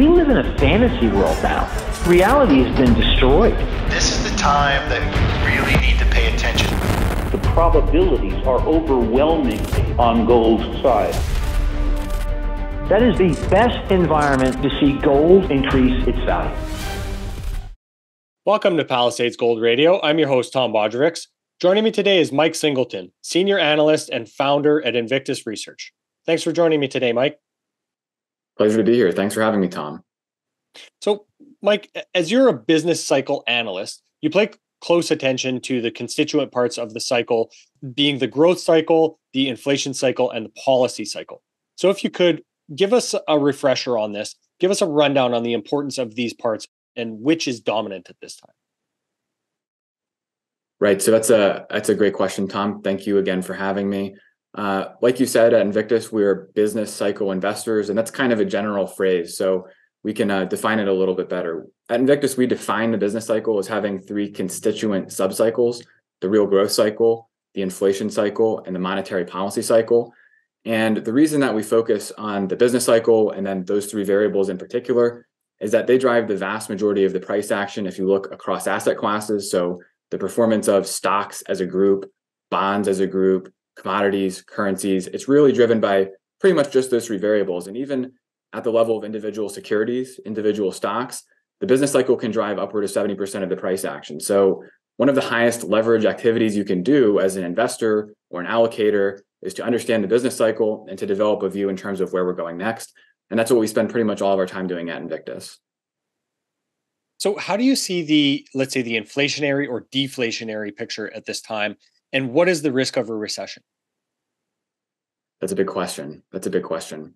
We live in a fantasy world now. Reality has been destroyed. This is the time that you really need to pay attention. The probabilities are overwhelmingly on gold's side. That is the best environment to see gold increase its value. Welcome to Palisades Gold Radio. I'm your host, Tom Bodrovics. Joining me today is Mike Singleton, Senior Analyst and Founder at Invictus Research. Thanks for joining me today, Mike. Pleasure to be here. Thanks for having me, Tom. So, Mike, as you're a business cycle analyst, you pay close attention to the constituent parts of the cycle, being the growth cycle, the inflation cycle, and the policy cycle. So, if you could give us a refresher on this, give us a rundown on the importance of these parts and which is dominant at this time. Right. So that's a that's a great question, Tom. Thank you again for having me. Uh, like you said, at Invictus, we're business cycle investors, and that's kind of a general phrase. So we can uh, define it a little bit better. At Invictus, we define the business cycle as having three constituent subcycles: the real growth cycle, the inflation cycle, and the monetary policy cycle. And the reason that we focus on the business cycle and then those three variables in particular is that they drive the vast majority of the price action if you look across asset classes. So the performance of stocks as a group, bonds as a group, commodities, currencies. It's really driven by pretty much just those three variables. And even at the level of individual securities, individual stocks, the business cycle can drive upward of 70% of the price action. So, one of the highest leverage activities you can do as an investor or an allocator is to understand the business cycle and to develop a view in terms of where we're going next. And that's what we spend pretty much all of our time doing at Invictus. So, how do you see the, let's say, the inflationary or deflationary picture at this time? And what is the risk of a recession? That's a big question. That's a big question.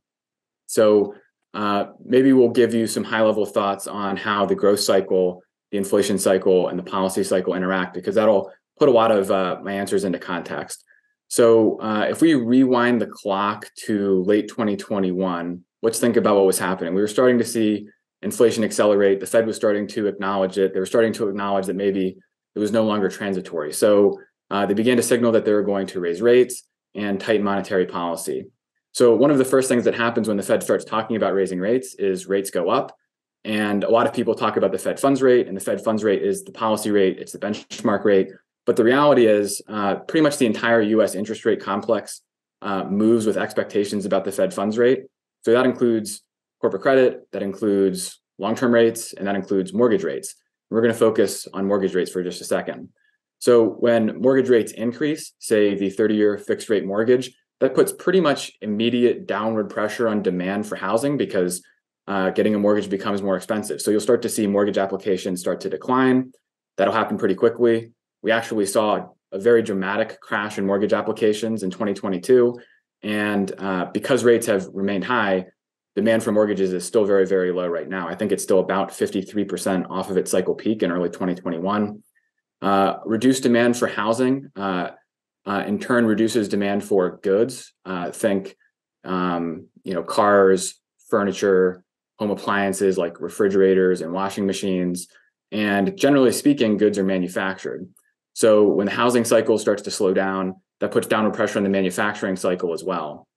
So, uh, maybe we'll give you some high level thoughts on how the growth cycle, the inflation cycle, and the policy cycle interact, because that'll put a lot of uh, my answers into context. So, uh, if we rewind the clock to late 2021, let's think about what was happening. We were starting to see inflation accelerate. The Fed was starting to acknowledge it. They were starting to acknowledge that maybe it was no longer transitory. So uh, they began to signal that they were going to raise rates and tighten monetary policy. So one of the first things that happens when the Fed starts talking about raising rates is rates go up. And a lot of people talk about the Fed funds rate, and the Fed funds rate is the policy rate, it's the benchmark rate. But the reality is, uh, pretty much the entire US interest rate complex uh, moves with expectations about the Fed funds rate. So that includes corporate credit, that includes long term rates, and that includes mortgage rates. We're going to focus on mortgage rates for just a second. So, when mortgage rates increase, say the 30 year fixed rate mortgage, that puts pretty much immediate downward pressure on demand for housing because uh, getting a mortgage becomes more expensive. So, you'll start to see mortgage applications start to decline. That'll happen pretty quickly. We actually saw a very dramatic crash in mortgage applications in 2022. And uh, because rates have remained high, demand for mortgages is still very, very low right now. I think it's still about 53% off of its cycle peak in early 2021. Uh, reduced demand for housing, uh, uh, in turn, reduces demand for goods. Uh, think, um, you know, cars, furniture, home appliances like refrigerators and washing machines. And generally speaking, goods are manufactured. So when the housing cycle starts to slow down, that puts downward pressure on the manufacturing cycle as well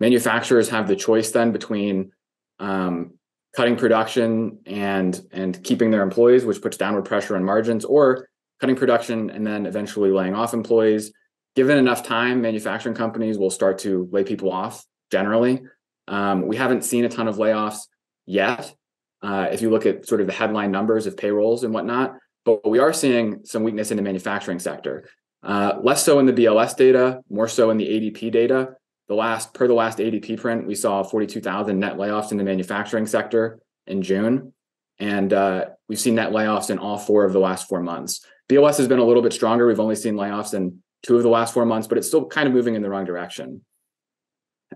manufacturers have the choice then between um, cutting production and and keeping their employees, which puts downward pressure on margins, or cutting production and then eventually laying off employees. Given enough time, manufacturing companies will start to lay people off. Generally, um, we haven't seen a ton of layoffs yet. Uh, if you look at sort of the headline numbers of payrolls and whatnot, but we are seeing some weakness in the manufacturing sector. Uh, less so in the BLS data, more so in the ADP data the last per the last ADP print, we saw 42,000 net layoffs in the manufacturing sector in June, and uh, we've seen net layoffs in all four of the last four months. BLS has been a little bit stronger. We've only seen layoffs in two of the last four months, but it's still kind of moving in the wrong direction.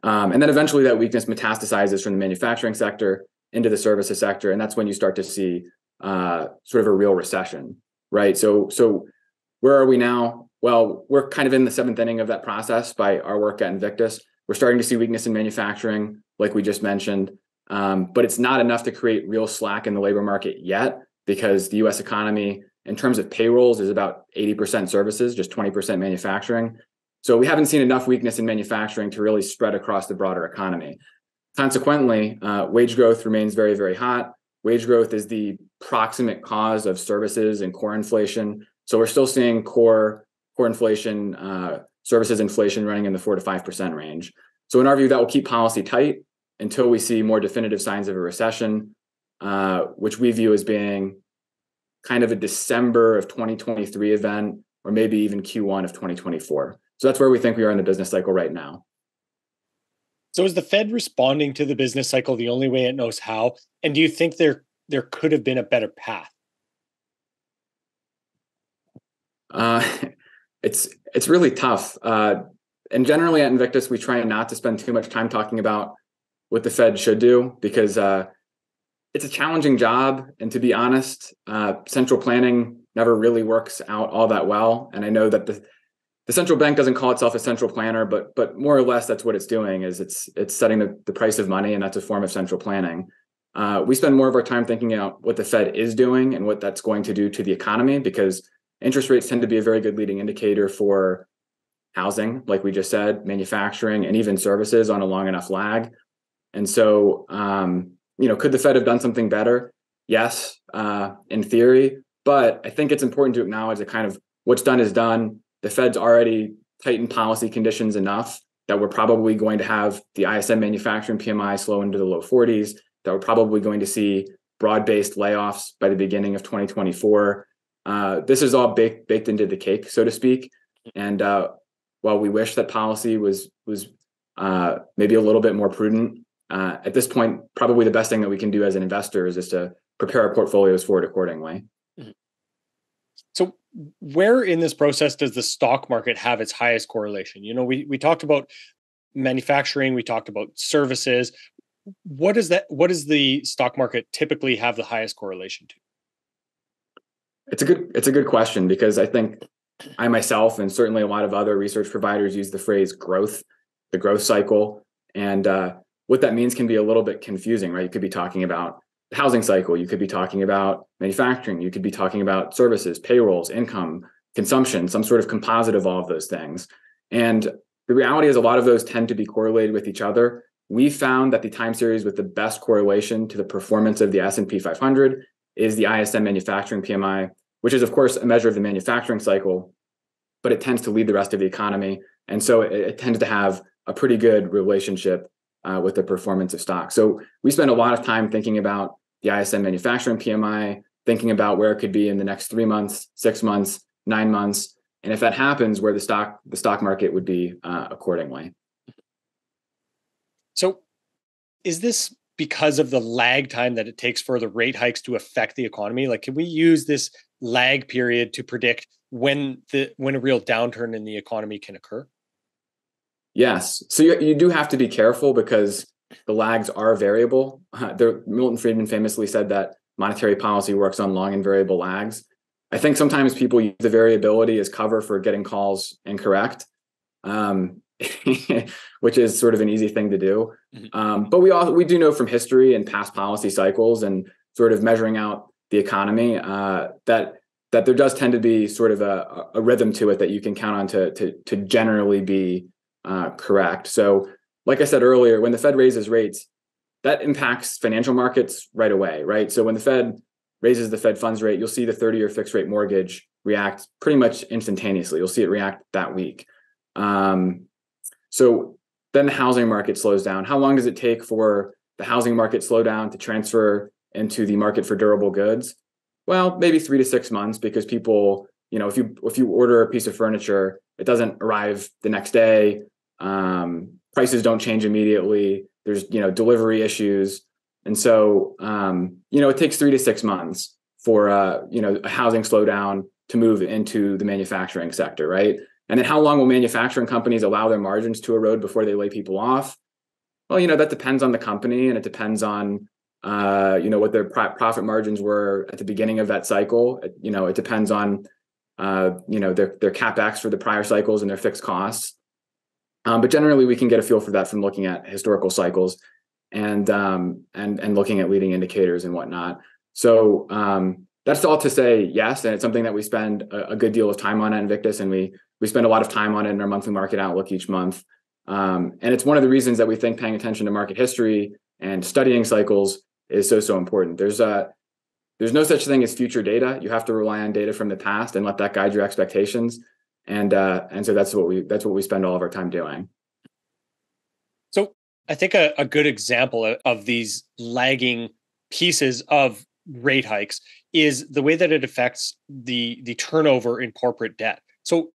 Um, and then eventually, that weakness metastasizes from the manufacturing sector into the services sector, and that's when you start to see uh, sort of a real recession, right? So, so where are we now? well, we're kind of in the seventh inning of that process by our work at Invictus. We're starting to see weakness in manufacturing, like we just mentioned, um, but it's not enough to create real slack in the labor market yet because the US economy, in terms of payrolls, is about 80% services, just 20% manufacturing. So we haven't seen enough weakness in manufacturing to really spread across the broader economy. consequently, uh, wage growth remains very, very hot. Wage growth is the proximate cause of services and core inflation. So we're still seeing core core inflation, uh, services inflation running in the four to five percent range. So in our view, that will keep policy tight until we see more definitive signs of a recession, uh, which we view as being kind of a December of 2023 event, or maybe even Q1 of 2024. So that's where we think we are in the business cycle right now. So is the Fed responding to the business cycle the only way it knows how? And do you think there there could have been a better path? Uh, it's it's really tough. Uh, and generally at Invictus, we try not to spend too much time talking about what the Fed should do because uh, it's a challenging job. And to be honest, uh, central planning never really works out all that well. And I know that the the central bank doesn't call itself a central planner, but but more or less that's what it's doing is it's it's setting the, the price of money, and that's a form of central planning. Uh, we spend more of our time thinking about what the Fed is doing and what that's going to do to the economy because interest rates tend to be a very good leading indicator for housing, like we just said, manufacturing, and even services on a long enough lag. And so, um, you know, could the Fed have done something better? Yes, uh, in theory, but I think it's important to acknowledge that kind of what's done is done. The Fed's already tightened policy conditions enough that we're probably going to have the ISM manufacturing PMI slow into the low 40s, that we're probably going to see broad based layoffs by the beginning of 2024. Uh, this is all baked, baked into the cake, so to speak. And uh, while we wish that policy was was uh, maybe a little bit more prudent, uh, at this point, probably the best thing that we can do as an investor is just to prepare our portfolios for it accordingly. Mm-hmm. So, where in this process does the stock market have its highest correlation? You know, we we talked about manufacturing, we talked about services. What is that? What does the stock market typically have the highest correlation to? It's a good it's a good question because I think I myself and certainly a lot of other research providers use the phrase growth, the growth cycle, and uh, what that means can be a little bit confusing, right? You could be talking about the housing cycle, you could be talking about manufacturing, you could be talking about services, payrolls, income, consumption, some sort of composite of all of those things. And the reality is a lot of those tend to be correlated with each other. We found that the time series with the best correlation to the performance of the S&P 500 is the ISM manufacturing PMI, which is of course a measure of the manufacturing cycle, but it tends to lead the rest of the economy, and so it, it tends to have a pretty good relationship uh, with the performance of stocks. So we spend a lot of time thinking about the ISM manufacturing PMI, thinking about where it could be in the next three months, six months, nine months, and if that happens, where the stock the stock market would be uh, accordingly. So, is this because of the lag time that it takes for the rate hikes to affect the economy? Like, can we use this lag period to predict when the when a real downturn in the economy can occur? Yes. So you, you do have to be careful because the lags are variable. Uh, there, Milton Friedman famously said that monetary policy works on long and variable lags. I think sometimes people use the variability as cover for getting calls incorrect. Um, which is sort of an easy thing to do. Mm-hmm. Um, but we all we do know from history and past policy cycles and sort of measuring out the economy uh, that that there does tend to be sort of a, a rhythm to it that you can count on to to, to generally be uh, correct. So, like I said earlier, when the Fed raises rates, that impacts financial markets right away, right? So when the Fed raises the Fed funds rate, you'll see the 30 year fixed rate mortgage react pretty much instantaneously. You'll see it react that week. Um, so then the housing market slows down. How long does it take for the housing market slow down to transfer into the market for durable goods? Well, maybe three to six months because people, you know, if you if you order a piece of furniture, it doesn't arrive the next day. Um, prices don't change immediately. There's you know delivery issues, and so um, you know it takes three to six months for uh, you know a housing slowdown to move into the manufacturing sector, right? And then how long will manufacturing companies allow their margins to erode before they lay people off? Well, you know, that depends on the company and it depends on uh, you know, what their profit margins were at the beginning of that cycle. It, you know, it depends on uh, you know, their their capex for the prior cycles and their fixed costs. Um, but generally, we can get a feel for that from looking at historical cycles and um, and and looking at leading indicators and whatnot. So um, that's all to say yes, and it's something that we spend a, a, good deal of time on at Invictus, and we we spend a lot of time on it in our monthly market outlook each month. Um, and it's one of the reasons that we think paying attention to market history and studying cycles is so so important. There's a there's no such thing as future data. You have to rely on data from the past and let that guide your expectations. And uh, and so that's what we that's what we spend all of our time doing. So I think a, a good example of these lagging pieces of rate hikes is the way that it affects the the turnover in corporate debt. So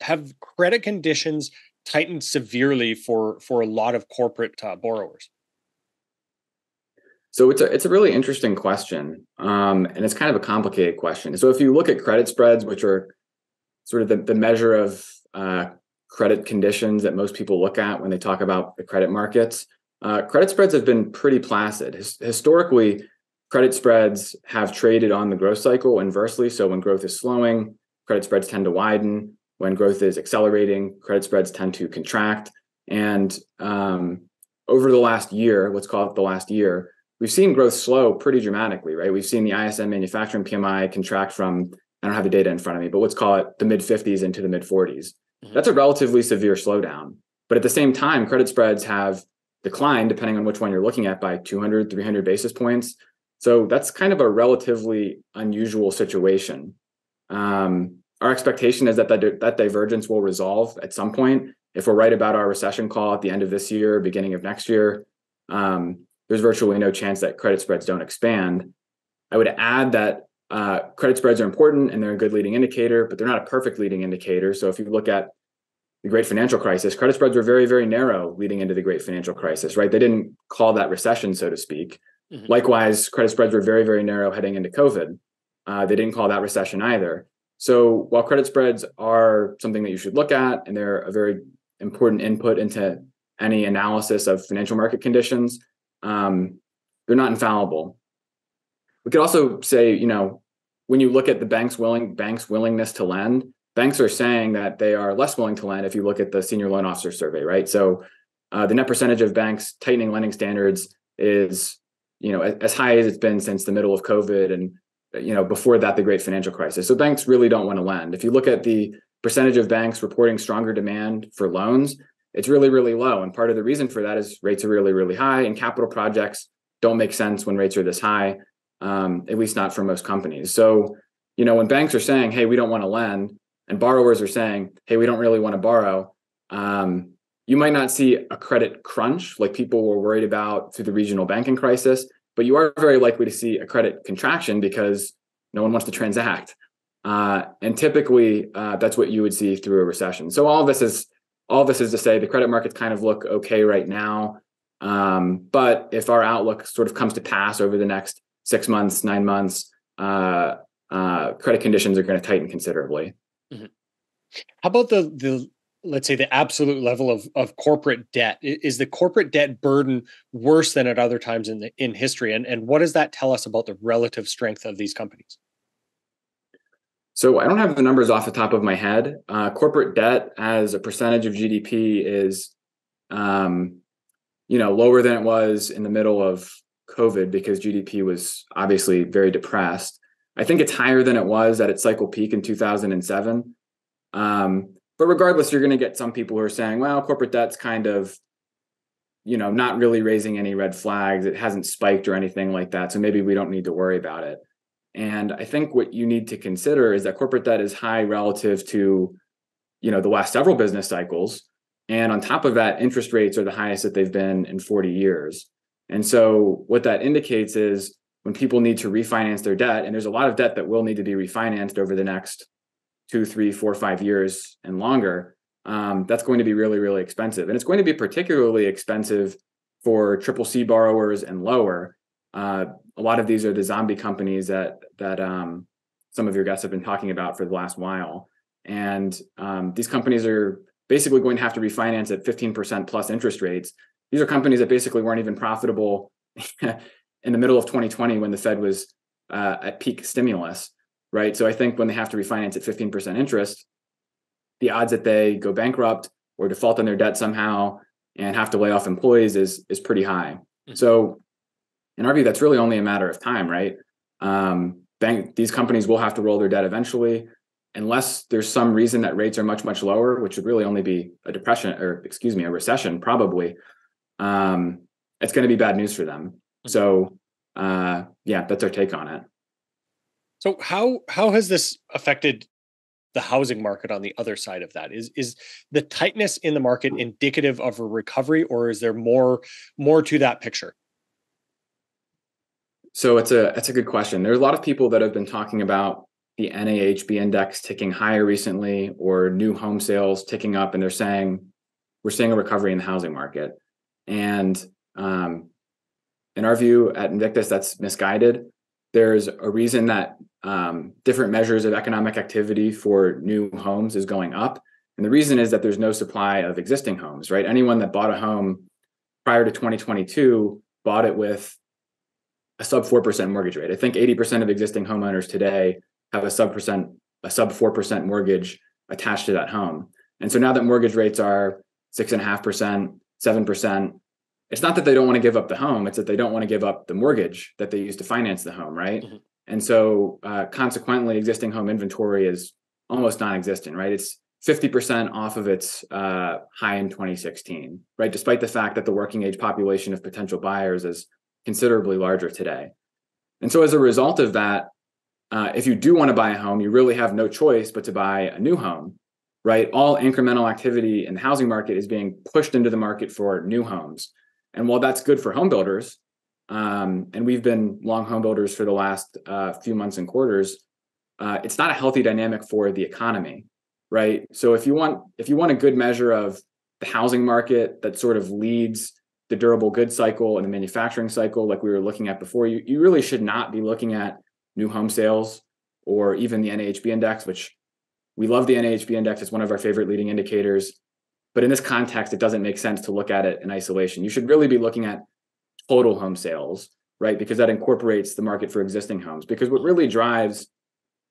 have credit conditions tightened severely for for a lot of corporate uh, borrowers? So it's a it's a really interesting question, um, and it's kind of a complicated question. So if you look at credit spreads, which are sort of the, the measure of uh, credit conditions that most people look at when they talk about the credit markets, uh, credit spreads have been pretty placid. His, historically, credit spreads have traded on the growth cycle inversely. So when growth is slowing, credit spreads tend to widen. When growth is accelerating, credit spreads tend to contract. And um, over the last year, let's call it the last year, we've seen growth slow pretty dramatically, right? We've seen the ISM manufacturing PMI contract from, I don't have the data in front of me, but let's call it the mid 50s into the mid 40s. Mm-hmm. That's a relatively severe slowdown. But at the same time, credit spreads have declined, depending on which one you're looking at, by 200, 300 basis points. So that's kind of a relatively unusual situation. Um, our expectation is that that, that divergence will resolve at some point. If we're right about our recession call at the end of this year, beginning of next year, um, there's virtually no chance that credit spreads don't expand. I would add that uh, credit spreads are important and they're a good leading indicator, but they're not a perfect leading indicator. So if you look at the great financial crisis, credit spreads were very, very narrow leading into the great financial crisis, right? They didn't call that recession, so to speak. Mm-hmm. Likewise, credit spreads were very, very narrow heading into COVID. Uh, they didn't call that recession either. So while credit spreads are something that you should look at, and they're a very important input into any analysis of financial market conditions, um, they're not infallible. We could also say, you know, when you look at the banks willing banks willingness to lend, banks are saying that they are less willing to lend. If you look at the senior loan officer survey, right? So uh, the net percentage of banks tightening lending standards is, you know, as high as it's been since the middle of COVID and you know, before that, the great financial crisis. So banks really don't want to lend. If you look at the percentage of banks reporting stronger demand for loans, it's really, really low. And part of the reason for that is rates are really, really high, and capital projects don't make sense when rates are this high, um, at least not for most companies. So, you know, when banks are saying, hey, we don't want to lend, and borrowers are saying, hey, we don't really want to borrow, um, you might not see a credit crunch like people were worried about through the regional banking crisis, but you are very likely to see a credit contraction because no one wants to transact. Uh, and typically, uh, that's what you would see through a recession. So all this is all this is to say the credit markets kind of look okay right now. Um, but if our outlook sort of comes to pass over the next six months, nine months, uh, uh credit conditions are going to tighten considerably. Mm-hmm. How about the the let's say the absolute level of, of corporate debt is the corporate debt burden worse than at other times in the, in history and, and what does that tell us about the relative strength of these companies so i don't have the numbers off the top of my head uh, corporate debt as a percentage of gdp is um, you know lower than it was in the middle of covid because gdp was obviously very depressed i think it's higher than it was at its cycle peak in 2007 um, but regardless, you're going to get some people who are saying, well, corporate debt's kind of, you know, not really raising any red flags. It hasn't spiked or anything like that. So maybe we don't need to worry about it. And I think what you need to consider is that corporate debt is high relative to, you know, the last several business cycles. And on top of that, interest rates are the highest that they've been in 40 years. And so what that indicates is when people need to refinance their debt, and there's a lot of debt that will need to be refinanced over the next two, three, four, five years and longer, um, that's going to be really, really expensive. And it's going to be particularly expensive for triple C borrowers and lower. Uh, a lot of these are the zombie companies that that um, some of your guests have been talking about for the last while. And um, these companies are basically going to have to refinance at 15% plus interest rates. These are companies that basically weren't even profitable in the middle of 2020 when the Fed was uh, at peak stimulus right? So I think when they have to refinance at 15% interest, the odds that they go bankrupt or default on their debt somehow and have to lay off employees is is pretty high. Mm-hmm. So in our view, that's really only a matter of time, right? Um, bank these companies will have to roll their debt eventually. unless there's some reason that rates are much much lower, which would really only be a depression or excuse me, a recession probably. Um, it's going to be bad news for them. Mm-hmm. So uh, yeah, that's our take on it. So how how has this affected the housing market on the other side of that? Is is the tightness in the market indicative of a recovery, or is there more more to that picture? So it's a that's a good question. There's a lot of people that have been talking about the NAHB index ticking higher recently, or new home sales ticking up, and they're saying we're seeing a recovery in the housing market. And um, in our view at Invictus, that's misguided. There's a reason that um, different measures of economic activity for new homes is going up. And the reason is that there's no supply of existing homes, right? Anyone that bought a home prior to 2022 bought it with a sub 4% mortgage rate. I think 80% of existing homeowners today have a sub percent, a sub 4% mortgage attached to that home. And so now that mortgage rates are six and a half percent, seven percent, it's not that they don't want to give up the home; it's that they don't want to give up the mortgage that they used to finance the home, right? Mm-hmm. And so, uh, consequently, existing home inventory is almost non-existent, right? It's 50% off of its uh, high in 2016, right? Despite the fact that the working age population of potential buyers is considerably larger today. And so, as a result of that, uh, if you do want to buy a home, you really have no choice but to buy a new home, right? All incremental activity in the housing market is being pushed into the market for new homes. And while that's good for home builders, um, and we've been long home builders for the last uh, few months and quarters, uh, it's not a healthy dynamic for the economy, right? So if you want if you want a good measure of the housing market that sort of leads the durable goods cycle and the manufacturing cycle, like we were looking at before, you you really should not be looking at new home sales or even the NAHB index, which we love the NAHB index. It's one of our favorite leading indicators. But in this context, it doesn't make sense to look at it in isolation. You should really be looking at total home sales, right? Because that incorporates the market for existing homes. Because what really drives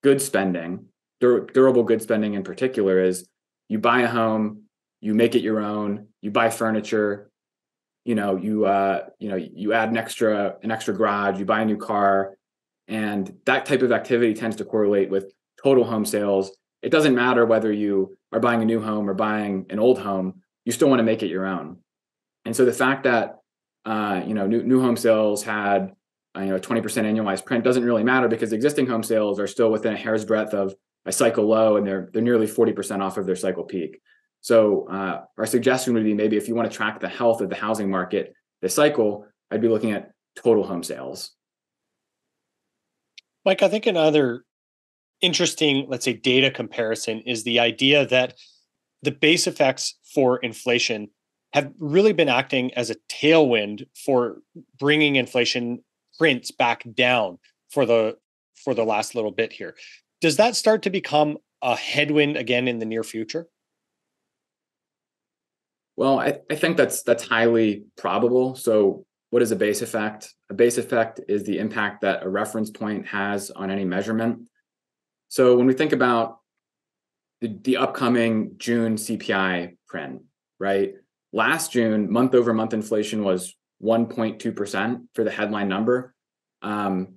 good spending, dur- durable good spending in particular, is you buy a home, you make it your own, you buy furniture, you know, you uh, you know, you add an extra an extra garage, you buy a new car, and that type of activity tends to correlate with total home sales. It doesn't matter whether you are buying a new home or buying an old home, you still want to make it your own. And so the fact that uh, you know new, new home sales had uh, you know 20% annualized print doesn't really matter because existing home sales are still within a hair's breadth of a cycle low and they're they're nearly 40% off of their cycle peak. So uh, our suggestion would be maybe if you want to track the health of the housing market this cycle, I'd be looking at total home sales. Mike, I think another interesting, let's say, data comparison is the idea that the base effects for inflation have really been acting as a tailwind for bringing inflation prints back down for the for the last little bit here. Does that start to become a headwind again in the near future? Well, I, I think that's that's highly probable. So what is a base effect? A base effect is the impact that a reference point has on any measurement. So when we think about the, the upcoming June CPI print, right? Last June, month over month inflation was 1.2% for the headline number. Um,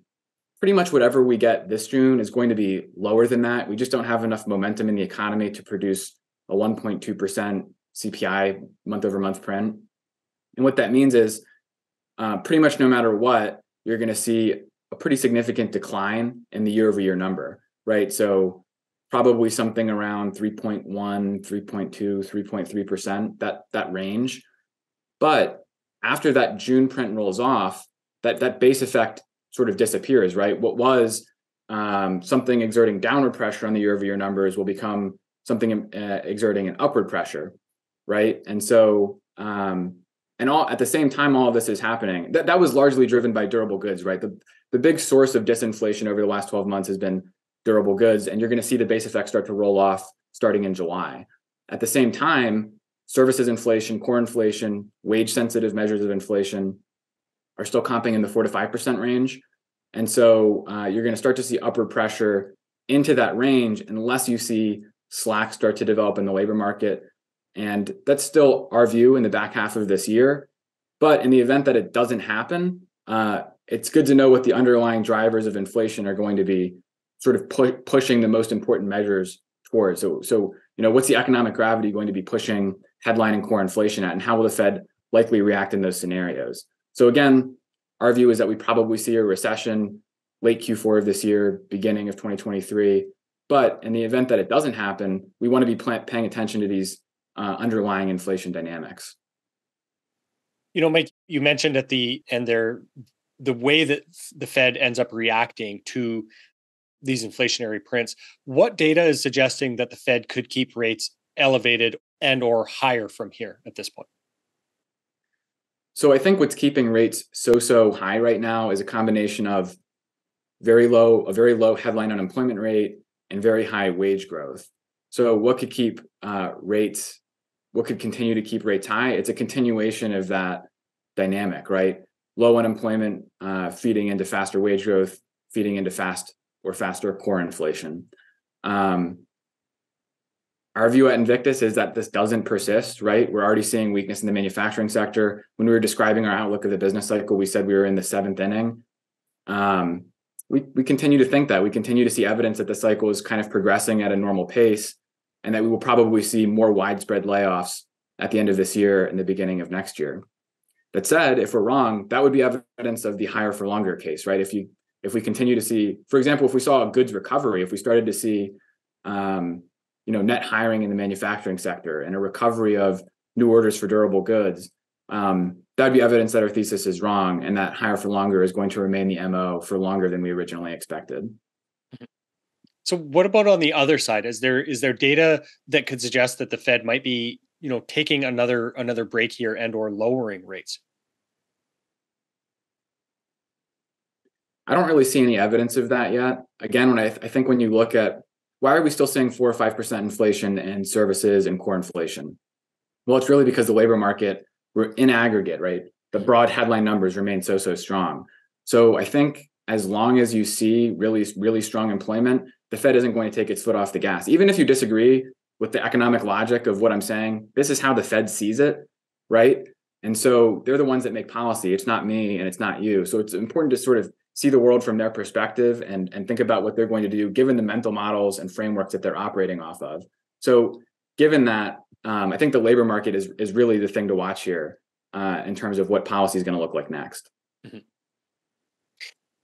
pretty much whatever we get this June is going to be lower than that. We just don't have enough momentum in the economy to produce a 1.2% CPI month over month print. And what that means is uh, pretty much no matter what, you're going to see a pretty significant decline in the year over year number, right? So probably something around 3.1, 3.2, 3.3%, that, that range. But after that June print rolls off, that, that base effect sort of disappears, right? What was um, something exerting downward pressure on the year over year numbers will become something uh, exerting an upward pressure, right? And so um, and all at the same time all this is happening that, that was largely driven by durable goods right the, the big source of disinflation over the last 12 months has been durable goods and you're going to see the base effect start to roll off starting in july. At the same time services inflation core inflation wage sensitive measures of inflation are still comping in the 4 to 5% range. And so uh, you're going to start to see upward pressure into that range unless you see slack start to develop in the labor market. And that's still our view in the back half of this year. But in the event that it doesn't happen, uh, it's good to know what the underlying drivers of inflation are going to be, sort of pu- pushing the most important measures towards. So, so you know, what's the economic gravity going to be pushing headline and core inflation at, and how will the Fed likely react in those scenarios? So again, our view is that we probably see a recession late Q4 of this year, beginning of 2023. But in the event that it doesn't happen, we want to be paying attention to these uh, underlying inflation dynamics. You know, Mike, you mentioned at the end there the way that the Fed ends up reacting to these inflationary prints. What data is suggesting that the Fed could keep rates elevated and or higher from here at this point? So I think what's keeping rates so so high right now is a combination of very low a very low headline unemployment rate and very high wage growth. So what could keep uh, rates what could continue to keep rates high? It's a continuation of that dynamic, right? Low unemployment uh, feeding into faster wage growth, feeding into fast or faster core inflation. Um, our view at Invictus is that this doesn't persist, right? We're already seeing weakness in the manufacturing sector. When we were describing our outlook of the business cycle, we said we were in the seventh inning. Um, we, we continue to think that. We continue to see evidence that the cycle is kind of progressing at a normal pace and that we will probably see more widespread layoffs at the end of this year and the beginning of next year. That said, if we're wrong, that would be evidence of the higher for longer case, right? If you if we continue to see, for example, if we saw a goods recovery, if we started to see um, you know net hiring in the manufacturing sector and a recovery of new orders for durable goods um, that'd be evidence that our thesis is wrong and that higher for longer is going to remain the mo for longer than we originally expected. So what about on the other side? Is there is there data that could suggest that the fed might be you know taking another another break here and or lowering rates i don't really see any evidence of that yet again when i, th- I think when you look at why are we still seeing four or five percent inflation in services and core inflation? Well, it's really because the labor market, we're in aggregate, right? The broad headline numbers remain so so strong. So I think as long as you see really really strong employment, the Fed isn't going to take its foot off the gas. Even if you disagree with the economic logic of what I'm saying, this is how the Fed sees it, right? And so they're the ones that make policy. It's not me and it's not you. So it's important to sort of see the world from their perspective and, and think about what they're going to do given the mental models and frameworks that they're operating off of. So, given that, um, I think the labor market is, is really the thing to watch here uh, in terms of what policy is going to look like next. Mm-hmm.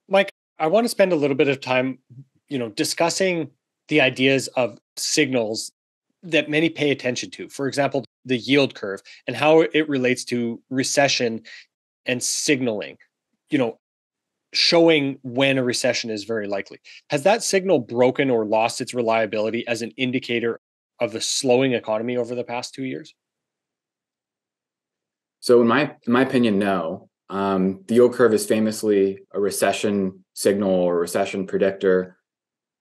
Mike, I want to spend a little bit of time, you know, discussing the ideas of signals that many pay attention to. For example, the yield curve and how it relates to recession and signaling. You know, showing when a recession is very likely. Has that signal broken or lost its reliability as an indicator of the slowing economy over the past two years? So, in my in my opinion, no. Um, the yield curve is famously a recession signal or recession predictor.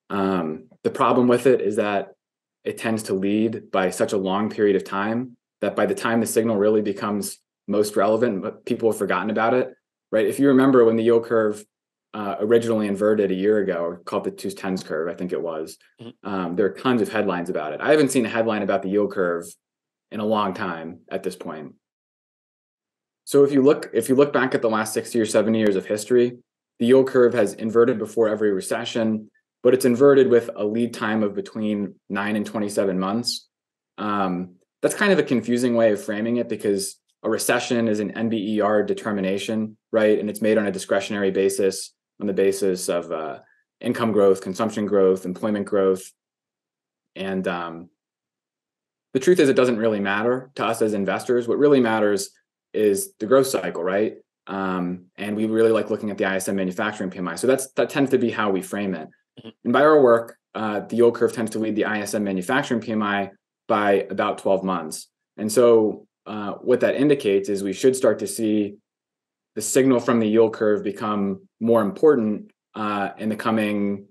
Um, the problem with it is that it tends to lead by such a long period of time that by the time the signal really becomes most relevant, people have forgotten about it right? If you remember when the yield curve uh, originally inverted a year ago, called the two tens curve, I think it was, mm-hmm. um, there are tons of headlines about it. I haven't seen a headline about the yield curve in a long time at this point. So if you look if you look back at the last 60 or 70 years of history, the yield curve has inverted before every recession, but it's inverted with a lead time of between 9 and 27 months. Um, that's kind of a confusing way of framing it because a recession is an NBER determination, right? And it's made on a discretionary basis on the basis of uh, income growth, consumption growth, employment growth. And um, the truth is, it doesn't really matter to us as investors. What really matters is the growth cycle, right? Um, and we really like looking at the ISM manufacturing PMI. So that's that tends to be how we frame it. Mm-hmm. And by our work, uh, the yield curve tends to lead the ISM manufacturing PMI by about 12 months. And so uh, what that indicates is we should start to see the signal from the yield curve become more important uh, in the coming,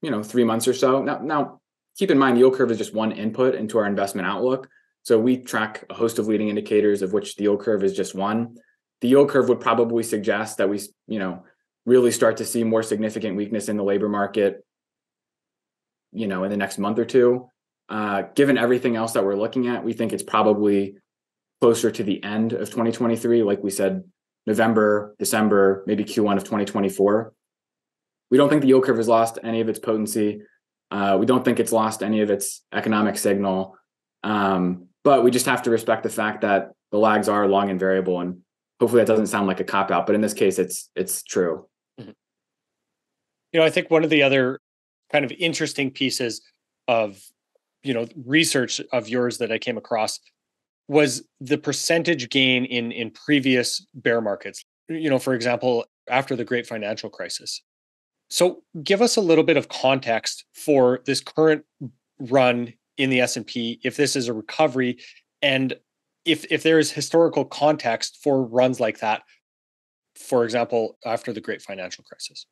you know, three months or so. Now, now, keep in mind, the yield curve is just one input into our investment outlook. So we track a host of leading indicators, of which the yield curve is just one. The yield curve would probably suggest that we, you know, really start to see more significant weakness in the labor market, you know, in the next month or two. Uh, given everything else that we're looking at, we think it's probably closer to the end of 2023, like we said, November, December, maybe Q1 of 2024. We don't think the yield curve has lost any of its potency. Uh, we don't think it's lost any of its economic signal, um, but we just have to respect the fact that the lags are long and variable. And hopefully, that doesn't sound like a cop out, but in this case, it's it's true. Mm-hmm. You know, I think one of the other kind of interesting pieces of you know research of yours that I came across was the percentage gain in in previous bear markets. You know, for example, after the great financial crisis. So, give us a little bit of context for this current run in the S&P if this is a recovery and if if there is historical context for runs like that for example after the great financial crisis.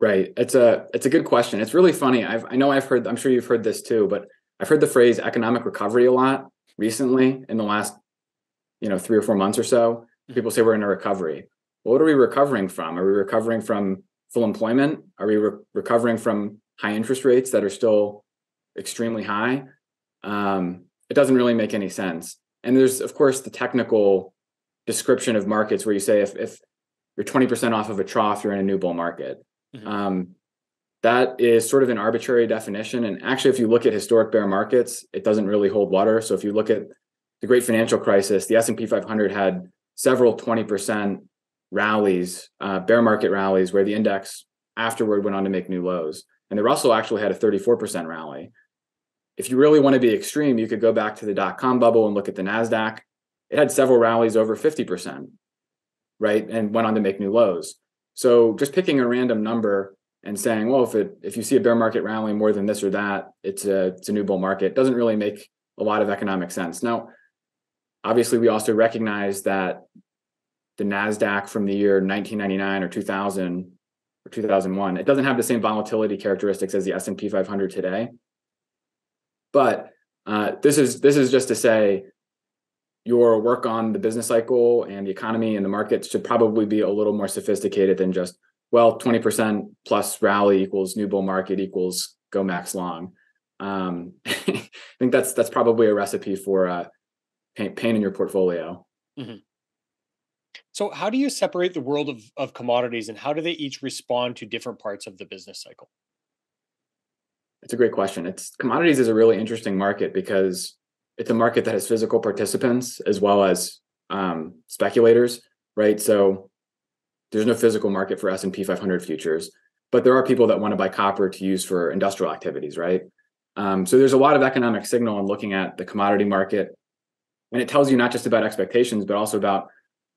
Right. It's a it's a good question. It's really funny. I've I know I've heard I'm sure you've heard this too, but I've heard the phrase economic recovery a lot recently in the last you know 3 or 4 months or so. People say we're in a recovery. What are we recovering from? Are we recovering from full employment? Are we re- recovering from high interest rates that are still extremely high? Um, it doesn't really make any sense. And there's, of course, the technical description of markets where you say if, if you're 20% off of a trough, you're in a new bull market. Mm-hmm. Um, that is sort of an arbitrary definition. And actually, if you look at historic bear markets, it doesn't really hold water. So if you look at the great financial crisis, the S&P 500 had several 20% rallies, uh, bear market rallies, where the index afterward went on to make new lows. And the Russell actually had a 34% rally. If you really want to be extreme, you could go back to the dot com bubble and look at the NASDAQ. It had several rallies over 50%, right? And went on to make new lows. So just picking a random number and saying, well, if it if you see a bear market rally more than this or that, it's a it's a new bull market doesn't really make a lot of economic sense. Now, obviously, we also recognize that the Nasdaq from the year 1999 or 2000 or 2001, it doesn't have the same volatility characteristics as the S&P 500 today. But uh, this is this is just to say your work on the business cycle and the economy and the markets should probably be a little more sophisticated than just well 20% plus rally equals new bull market equals go max long. Um, i think that's that's probably a recipe for uh, pain, pain in your portfolio. Mm-hmm. so how do you separate the world of, of commodities and how do they each respond to different parts of the business cycle? It's a great question. It's commodities is a really interesting market because it's a market that has physical participants as well as um, speculators right? So there's no physical market for S&P 500 futures, but there are people that want to buy copper to use for industrial activities, right? Um, so there's a lot of economic signal in looking at the commodity market, and it tells you not just about expectations, but also about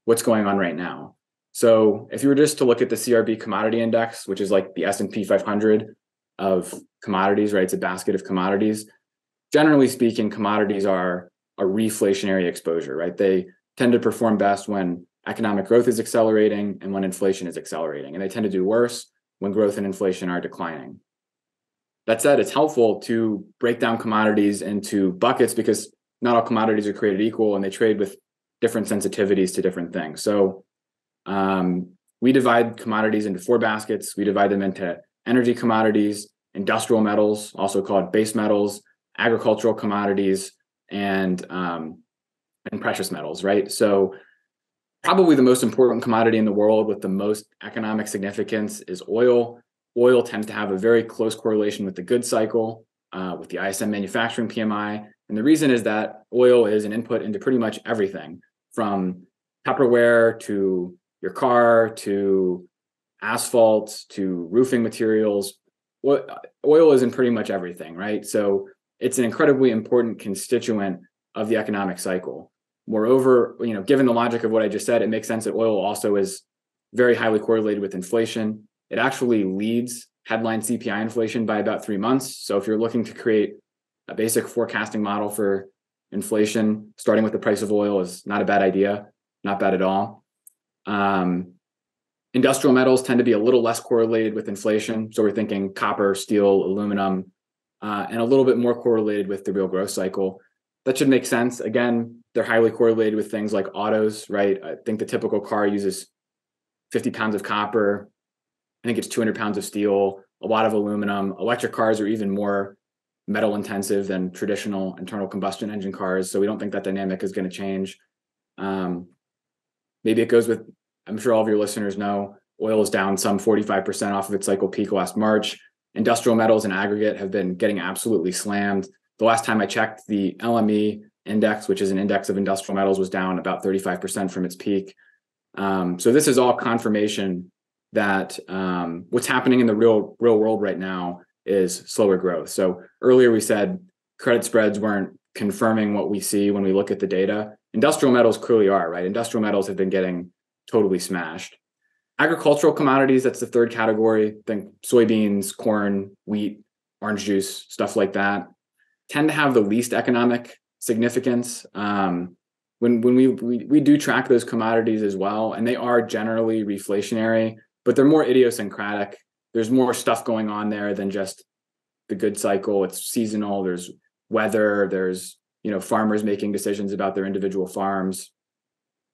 what's going on right now. So if you were just to look at the CRB commodity index, which is like the S&P 500 of commodities, right? It's a basket of commodities. Generally speaking, commodities are a reflationary exposure, right? They tend to perform best when economic growth is accelerating and when inflation is accelerating. And they tend to do worse when growth and inflation are declining. That said, it's helpful to break down commodities into buckets because not all commodities are created equal and they trade with different sensitivities to different things. So um, we divide commodities into four baskets. We divide them into energy commodities, industrial metals, also called base metals, agricultural commodities, and um, and precious metals. Right. So probably the most important commodity in the world with the most economic significance is oil. Oil tends to have a very close correlation with the goods cycle, uh, with the ISM manufacturing PMI. And the reason is that oil is an input into pretty much everything from Tupperware to your car to asphalt to roofing materials. Oil is in pretty much everything, right? So it's an incredibly important constituent of the economic cycle. Moreover, you know, given the logic of what I just said, it makes sense that oil also is very highly correlated with inflation. It actually leads headline CPI inflation by about three months. So if you're looking to create a basic forecasting model for inflation, starting with the price of oil is not a bad idea, not bad at all. Um, industrial metals tend to be a little less correlated with inflation. So we're thinking copper, steel, aluminum, uh, and a little bit more correlated with the real growth cycle. That should make sense. Again, they're highly correlated with things like autos, right? I think the typical car uses 50 pounds of copper. I think it's 200 pounds of steel, a lot of aluminum. Electric cars are even more metal intensive than traditional internal combustion engine cars. So we don't think that dynamic is going to change. Um, maybe it goes with, I'm sure all of your listeners know, oil is down some 45% off of its cycle peak last March. Industrial metals in aggregate have been getting absolutely slammed. The last time I checked, the LME index, which is an index of industrial metals, was down about 35% from its peak. Um, so this is all confirmation that um, what's happening in the real real world right now is slower growth. So earlier we said credit spreads weren't confirming what we see when we look at the data. Industrial metals clearly are, right? Industrial metals have been getting totally smashed. Agricultural commodities, that's the third category. Think soybeans, corn, wheat, orange juice, stuff like that, tend to have the least economic significance. Um, when when we, we we do track those commodities as well, and they are generally reflationary, but they're more idiosyncratic. There's more stuff going on there than just the good cycle. It's seasonal. There's weather. There's you know farmers making decisions about their individual farms.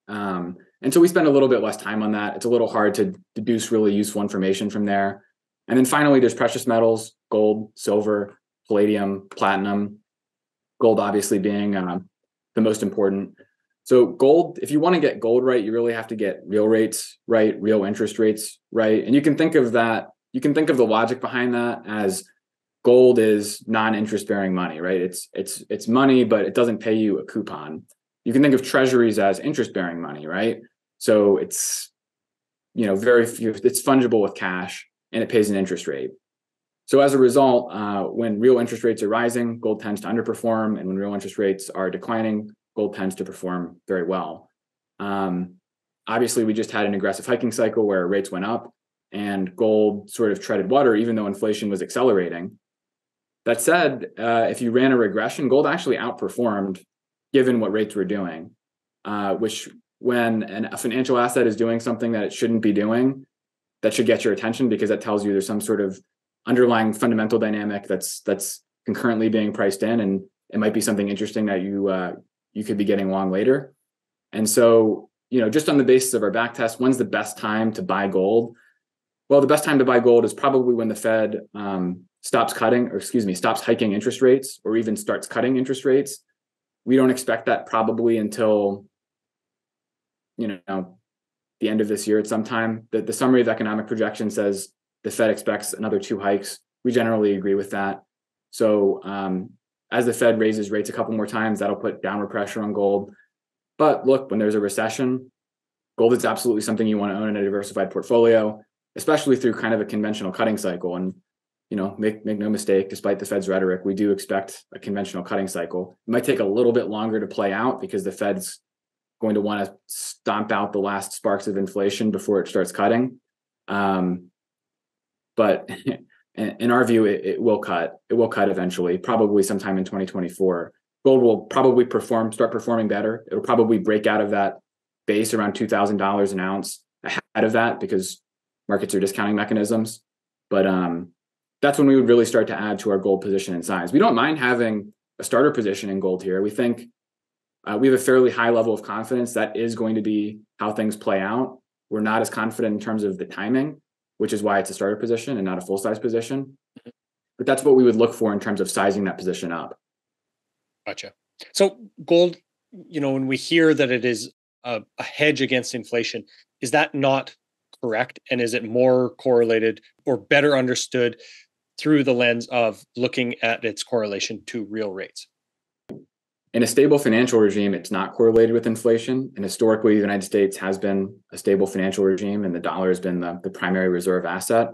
Um, and so we spend a little bit less time on that. It's a little hard to deduce really useful information from there. And then finally, there's precious metals, gold, silver, palladium, platinum. Gold, obviously, being uh, the most important. So, gold, if you want to get gold right, you really have to get real rates right, real interest rates right. And you can think of that, you can think of the logic behind that as gold is non-interest bearing money, right? It's it's it's money, but it doesn't pay you a coupon. You can think of treasuries as interest bearing money, right? So it's you know very few. It's fungible with cash, and it pays an interest rate. So as a result, uh, when real interest rates are rising, gold tends to underperform, and when real interest rates are declining, gold tends to perform very well. Um, obviously, we just had an aggressive hiking cycle where rates went up, and gold sort of treaded water, even though inflation was accelerating. That said, uh, if you ran a regression, gold actually outperformed given what rates were doing, uh, which when an, a financial asset is doing something that it shouldn't be doing, that should get your attention because that tells you there's some sort of underlying fundamental dynamic that's that's concurrently being priced in, and it might be something interesting that you uh, you could be getting along later. And so, you know, just on the basis of our back test, when's the best time to buy gold? Well, the best time to buy gold is probably when the Fed um, stops cutting, or excuse me, stops hiking interest rates, or even starts cutting interest rates. We don't expect that probably until you know the end of this year at some time. The, the summary of economic projection says the Fed expects another two hikes. We generally agree with that. So um, as the Fed raises rates a couple more times, that'll put downward pressure on gold. But look, when there's a recession, gold is absolutely something you want to own in a diversified portfolio, especially through kind of a conventional cutting cycle. And you know, make make no mistake, despite the Fed's rhetoric, we do expect a conventional cutting cycle. It might take a little bit longer to play out because the Fed's going to want to stomp out the last sparks of inflation before it starts cutting. Um, but in, our view, it, it, will cut. It will cut eventually, probably sometime in 2024. Gold will probably perform, start performing better. It'll probably break out of that base around two thousand dollars an ounce ahead of that because markets are discounting mechanisms. But um, that's when we would really start to add to our gold position in size. We don't mind having a starter position in gold here. We think uh, we have a fairly high level of confidence that is going to be how things play out. We're not as confident in terms of the timing, which is why it's a starter position and not a full size position. But that's what we would look for in terms of sizing that position up. Gotcha. So gold, you know, when we hear that it is a, a hedge against inflation, is that not correct? And is it more correlated or better understood through the lens of looking at its correlation to real rates? In a stable financial regime, it's not correlated with inflation. And historically, the United States has been a stable financial regime, and the dollar has been the, the primary reserve asset.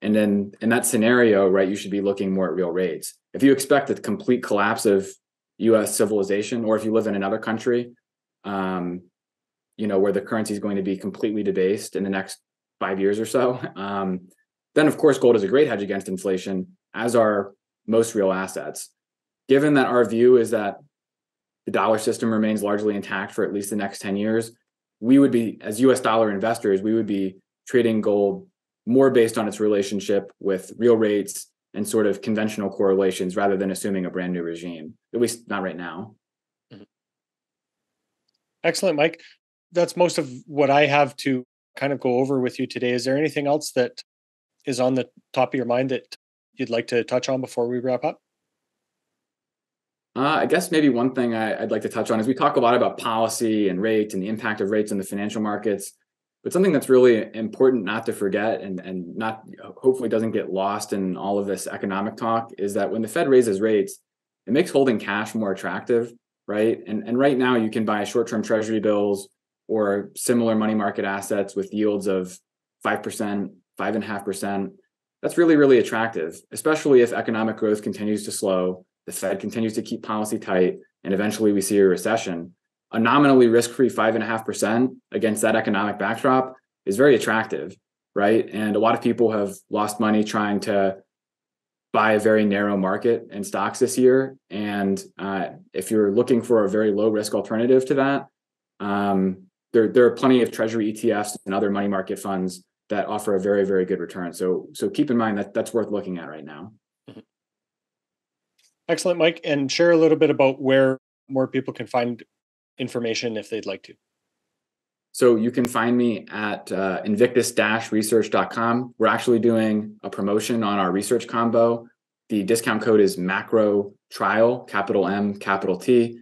And then in that scenario, right, you should be looking more at real rates. If you expect a complete collapse of US civilization, or if you live in another country, um, you know, where the currency is going to be completely debased in the next five years or so, um, then of course gold is a great hedge against inflation, as are most real assets. Given that our view is that the dollar system remains largely intact for at least the next 10 years, we would be, as US dollar investors, we would be trading gold more based on its relationship with real rates and sort of conventional correlations rather than assuming a brand new regime, at least not right now. Mm-hmm. Excellent, Mike. That's most of what I have to kind of go over with you today. Is there anything else that is on the top of your mind that you'd like to touch on before we wrap up? Uh, I guess maybe one thing I, would like to touch on is we talk a lot about policy and rates and the impact of rates in the financial markets. But something that's really important not to forget and, and not hopefully doesn't get lost in all of this economic talk is that when the Fed raises rates, it makes holding cash more attractive, right? And, and right now you can buy short-term treasury bills or similar money market assets with yields of 5%, 5.5%. That's really, really attractive, especially if economic growth continues to slow, the Fed continues to keep policy tight, and eventually we see a recession a nominally risk-free five and a half percent against that economic backdrop is very attractive, right? And a lot of people have lost money trying to buy a very narrow market in stocks this year. And uh, if you're looking for a very low risk alternative to that, um, there there are plenty of treasury ETFs and other money market funds that offer a very very good return. So so keep in mind that that's worth looking at right now. Excellent, Mike. And share a little bit about where more people can find information if they'd like to? So you can find me at uh, invictus-research.com. We're actually doing a promotion on our research combo. The discount code is macro trial, capital M, capital T.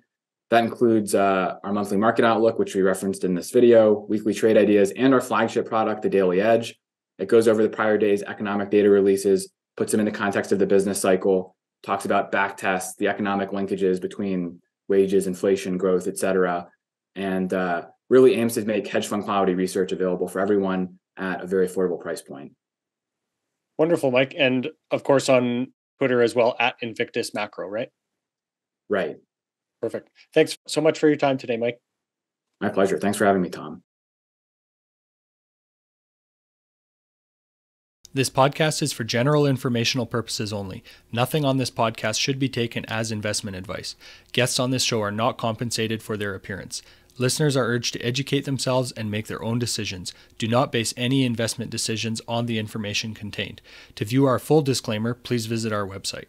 That includes uh, our monthly market outlook, which we referenced in this video, weekly trade ideas, and our flagship product, the Daily Edge. It goes over the prior day's economic data releases, puts them in the context of the business cycle, talks about back tests, the economic linkages between wages, inflation, growth, et cetera, and uh, really aims to make hedge fund quality research available for everyone at a very affordable price point. Wonderful, Mike. And of course, on Twitter as well at Invictus Macro, right? Right. Perfect. Thanks so much for your time today, Mike. My pleasure. Thanks for having me, Tom. This podcast is for general informational purposes only. Nothing on this podcast should be taken as investment advice. Guests on this show are not compensated for their appearance. Listeners are urged to educate themselves and make their own decisions. Do not base any investment decisions on the information contained. To view our full disclaimer, please visit our website.